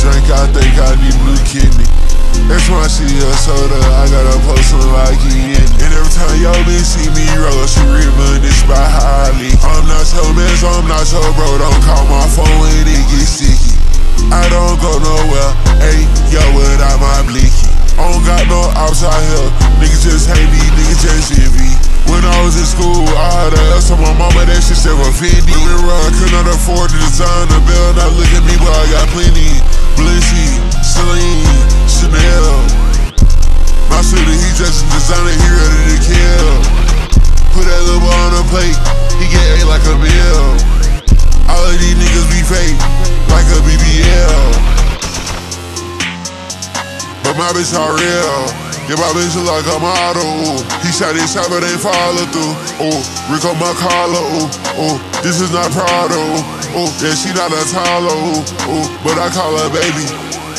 drink, I think I need a new kidney. Every time I see a soda, I gotta post some like in And every time y'all been see me roll, she reminisce by highly. I'm not your man, so I'm not your bro. Don't call my phone when it gets sticky. I don't go nowhere, hey, yo, without my blicky. I don't got no ops out here, niggas just hate me, niggas just envy. When I was in school, I had to ask my mama that shit 750. Remember, I could not afford to design a bill, now look at me, but I got plenty. Blissy, Celine, Chanel. My city, he just a designer, he ready to kill. Put that little boy on the plate, he get ate like a meal. All of these niggas be fake, like a BBL. But my bitch all real. Yeah, my bitch look like a model. Ooh. He shot his shot, but ain't follow through. Oh, Rico Macala. Ooh, oh, oh this is not Prada. Oh, yeah, she not a Talo. Ooh, ooh, but I call her baby.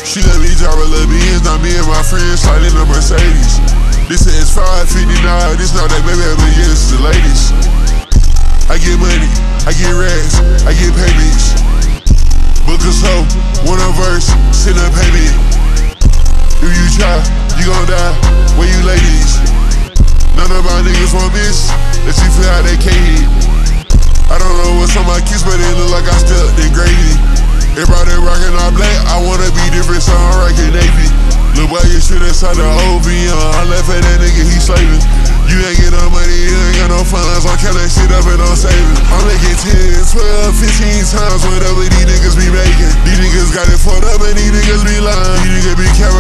She let me drive a little not me and my friends sliding a Mercedes. This is 559, this not that baby, but yes, the ladies. I get money, I get racks, I get payments. Book a show, one a verse, send a payment. If you try, you gon' die. Where you ladies? None of my niggas want this. Let you feel how they can't I don't know what's on my kids, but it look like I still in gravy. Everybody rockin' all black, I wanna be different, so I'm rockin' navy. Look boy, you shit inside the OVM. I left at that nigga, he slavin'. You ain't get no money, you ain't got no funds. I'm counting shit up and I'm saving. I'm making 10, 12, 15 times whatever these niggas be making. These niggas got it fucked up and these niggas be lying. These niggas be carrying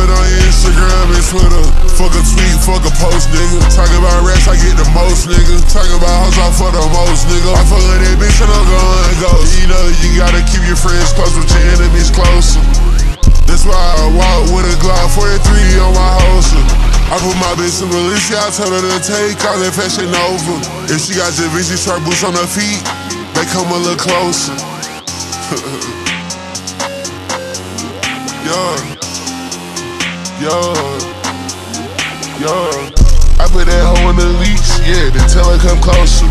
a post, nigga. Talk about rats, I get the most, nigga. Talk about hoes, I fuck the most, nigga. I fuck with that bitch and I'm going ghost. You know, you gotta keep your friends close, but your enemies closer. That's why I walk with a Glock 43 on my holster. I put my bitch in Valencia, I told her to take all that fashion over. If she got Da Vinci boots on her feet, they come a little closer. yo, yo, yo. I put that hoe on the leash, yeah, then tell her come closer.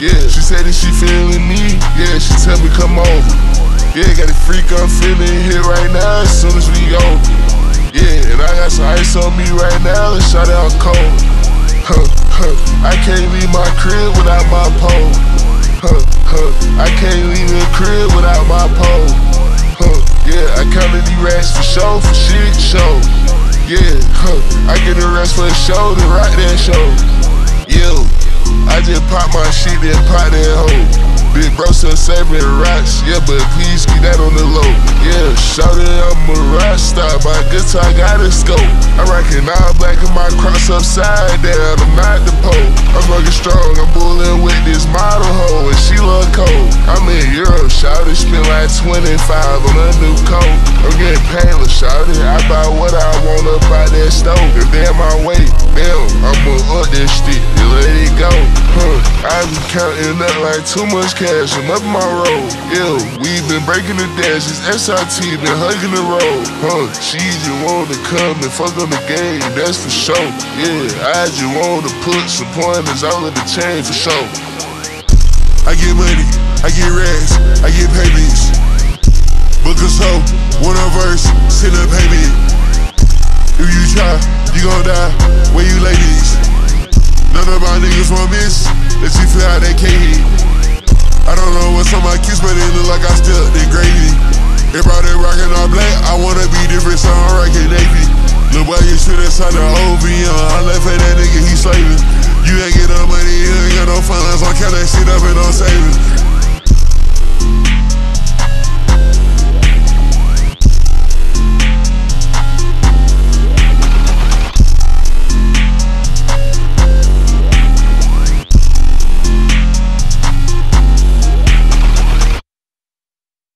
yeah, she said that she feeling me, yeah, she tell me come over. Yeah, got a freak I'm feeling here right now as soon as we over. Yeah, and I got some ice on me right now, let's shut out cold. Huh, huh, I can't leave my crib without my pole. Huh, huh, I can't leave the crib without my pole. Huh, yeah, I counted these racks for show, for shit, show. Yeah, huh, I get a rest for the show, to rock that show. Yeah, I just pop my shit, then pop that hoe. Big bro still saving rocks, yeah, but please keep that on the low. Yeah, shout it, I'm a rock star, my guitar got a scope. I rockin' all black and my cross upside down, I'm not the Pope. I'm looking strong, I'm bullin' with this model hoe, and she look cold. I'm in Europe, shout it, spend like 25 on a new coat. I'm getting painless, shout it, I counting up like too much cash I'm up my road. Yeah, we been breaking the dashes, SRT been hugging the road. Huh, she just wanna come and fuck on the game, that's for sure. Yeah, I just wanna put some pointers all of the chain for sure. I get money, I get racks, I get payments. Book a show, one a verse, send a payment. If you try, you gon' die. Where you ladies? None of my niggas want miss. Let you feel how they can't hit. I don't know what's on my kiss, but it look like I still in gravy. Everybody rockin' all black, I wanna be different, so I'm rockin' navy. Look boy, you shit inside the OVM. I left at that nigga, he slaving. You ain't get no money, you ain't got no funds, I'm counting shit up and I'm saving.